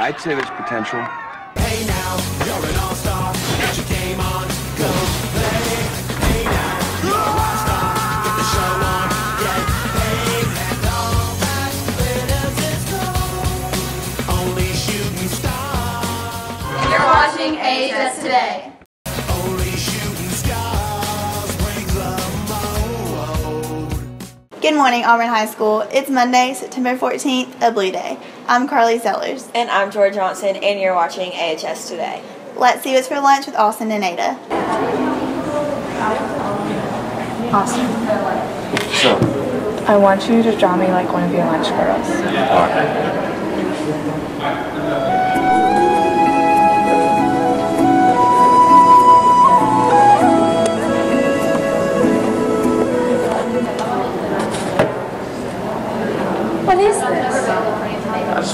I'd say there's potential. Hey now, you're an all-star. Get your game on, go play. Hey now, you're a rock star. Get the show on, get paid. And all that glitters is gold. Only shooting stars. You're watching AHS Today. Good morning, Auburn High School. It's Monday, September 14th, a blue day. I'm Carly Sellers. And I'm George Johnson, and you're watching AHS Today. Let's see what's for lunch with Austin and Ada. Austin, So, I want you to draw me like one of your lunch girls. What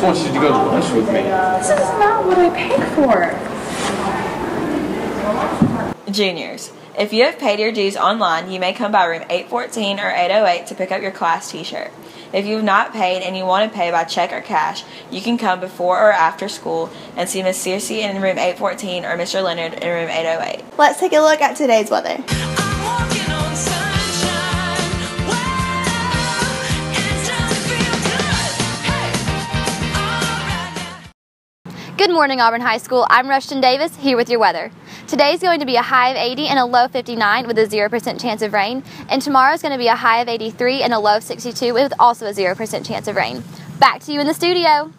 want you to go to lunch with me. This is not what I paid for. Juniors, if you have paid your dues online, you may come by room 814 or 808 to pick up your class t shirt. If you have not paid and you want to pay by check or cash, you can come before or after school and see Miss Circe in room 814 or Mr. Leonard in room 808. Let's take a look at today's weather. Good morning, Auburn High School. I'm Rushton Davis here with your weather. Today is going to be a high of 80 and a low 59 with a 0% chance of rain. And tomorrow is going to be a high of 83 and a low of 62 with also a 0% chance of rain. Back to you in the studio.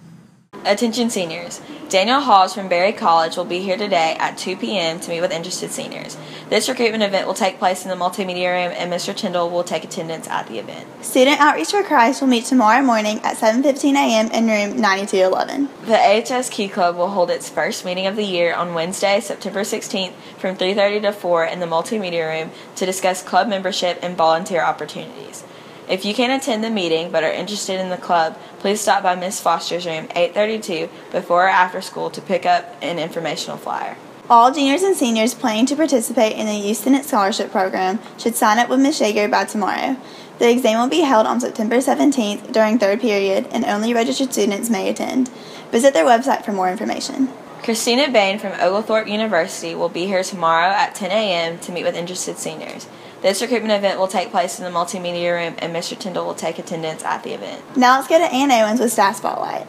Attention seniors. Daniel Hawes from Barry College will be here today at 2 p.m. to meet with interested seniors. This recruitment event will take place in the multimedia room and Mr. Tyndall will take attendance at the event. Student Outreach for Christ will meet tomorrow morning at 7:15 a.m. in room 9211. The AHS Key Club will hold its first meeting of the year on Wednesday, September 16th from 3:30 to 4 in the multimedia room to discuss club membership and volunteer opportunities. If you can't attend the meeting but are interested in the club, please stop by Miss Foster's room 832 before or after school to pick up an informational flyer. All juniors and seniors planning to participate in the Youth Senate Scholarship Program should sign up with Ms. Shager by tomorrow. The exam will be held on September 17th during third period, and only registered students may attend. Visit their website for more information. Christina Bain from Oglethorpe University will be here tomorrow at 10 a.m. to meet with interested seniors. This recruitment event will take place in the multimedia room, and Mr. Tyndall will take attendance at the event. Now let's go to Ann Owens with Staff Spotlight.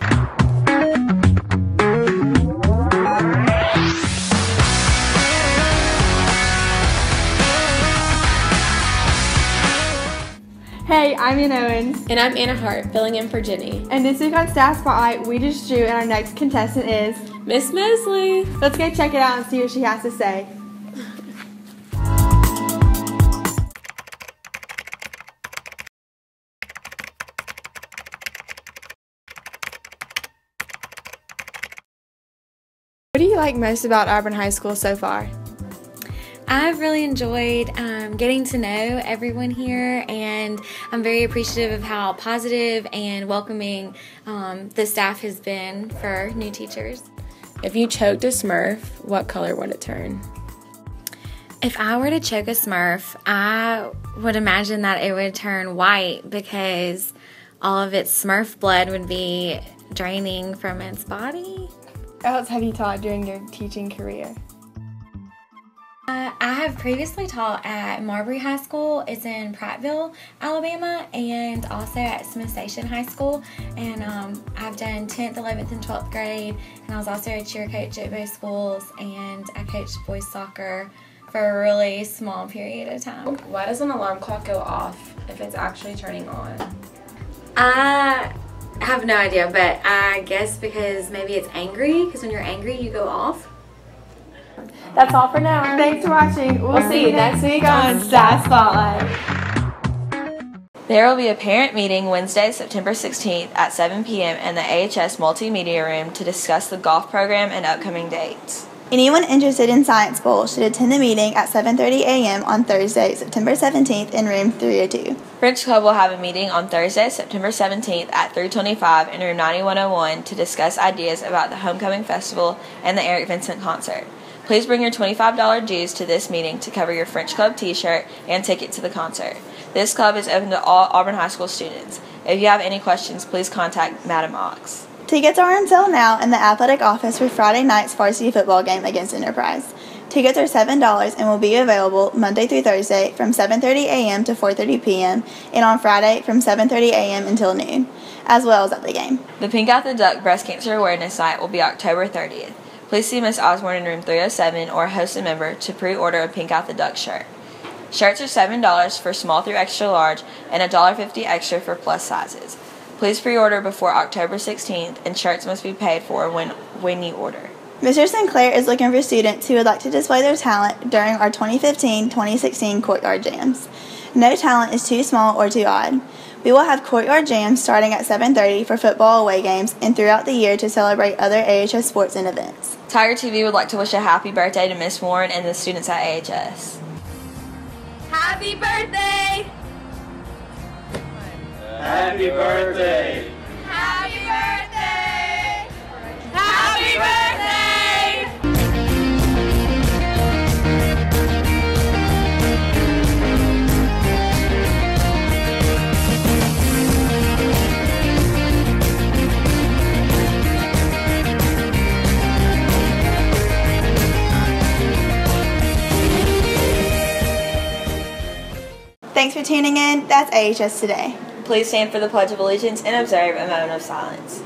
Hey, I'm Ann Owens, And I'm Anna Hart, filling in for Jenny. and this week on Staff Spotlight, we just drew, and our next contestant is. Miss Mosley. Let's go check it out and see what she has to say. What do you like most about Auburn High School so far? I've really enjoyed um, getting to know everyone here, and I'm very appreciative of how positive and welcoming um, the staff has been for new teachers. If you choked a Smurf, what color would it turn? If I were to choke a Smurf, I would imagine that it would turn white because all of its Smurf blood would be draining from its body. What else have you taught during your teaching career? Uh, I have previously taught at Marbury High School. It's in Prattville, Alabama, and also at Smiths Station High School. And um, I've done 10th, 11th, and 12th grade. And I was also a cheer coach at both schools, and I coached boys soccer for a really small period of time. Why does an alarm clock go off if it's actually turning on? I have no idea, but I guess because maybe it's angry, because when you're angry, you go off. That's all for now. Thanks for watching. We'll see you next week on Staff Spotlight. There will be a parent meeting Wednesday, September 16th at 7 p.m. in the AHS Multimedia Room to discuss the golf program and upcoming dates. Anyone interested in Science Bowl should attend the meeting at 7:30 a.m. on Thursday, September 17th in room 302. French Club will have a meeting on Thursday, September 17th at 325 in room 9101 to discuss ideas about the Homecoming Festival and the Eric Vincent concert. Please bring your $25 dues to this meeting to cover your French Club t-shirt and ticket to the concert. This club is open to all Auburn High School students. If you have any questions, please contact Madam Ox. Tickets are on sale now in the athletic office for Friday night's varsity football game against Enterprise. Tickets are $7 and will be available Monday through Thursday from 7:30 a.m. to 4:30 p.m. and on Friday from 7:30 a.m. until noon, as well as at the game. The Pink Out the Duck Breast Cancer Awareness Night will be October 30th. Please see Miss Osborne in room 307 or HOSA member to pre-order a Pink Out the Duck shirt. Shirts are $7 for small through extra large and $1.50 extra for plus sizes. Please pre-order before October 16th and shirts must be paid for when, when you order. Mr. Sinclair is looking for students who would like to display their talent during our 2015-2016 Courtyard Jams. No talent is too small or too odd. We will have Courtyard Jams starting at 7:30 for football away games and throughout the year to celebrate other AHS sports and events. Tiger TV would like to wish a happy birthday to Miss Warren and the students at AHS. Happy birthday! Happy birthday! Happy birthday! Happy birthday! Thanks for tuning in. That's AHS Today. Please stand for the Pledge of Allegiance and observe a moment of silence.